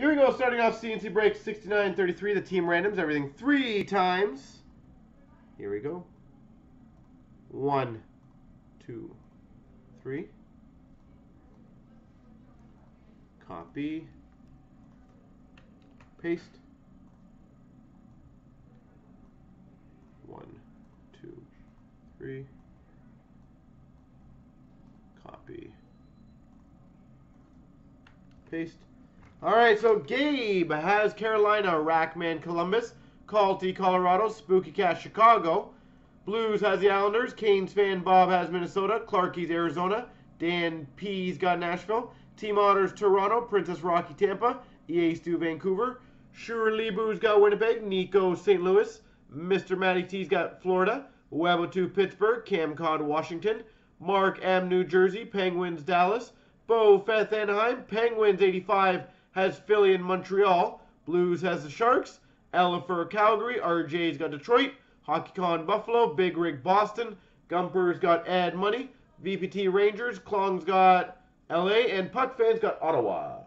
Here we go, starting off CNC break 6933, the team randoms, everything three times. Here we go. One, two, three. Copy. Paste. One, two, three. Copy. Paste. All right, so Gabe has Carolina, Rackman, Columbus, Calty, Colorado, Spooky Cat, Chicago. Blues has the Islanders, Canes fan Bob has Minnesota, Clarky's Arizona, Dan P's got Nashville, Team Otters Toronto, Princess Rocky Tampa, EA Stu Vancouver, Sure Lebu's got Winnipeg, Nico St. Louis, Mr. Matty T's got Florida, Webo 2 Pittsburgh, Cam Cod Washington, Mark M New Jersey, Penguins Dallas, Bo Feth Anaheim, Penguins 85 has Philly and Montreal. Blues has the Sharks. Elifer Calgary. RJ's got Detroit. HockeyCon Buffalo. Big Rig Boston. Gumper's got Ad Money. VPT Rangers. Klong's got LA. And Puck Fans got Ottawa.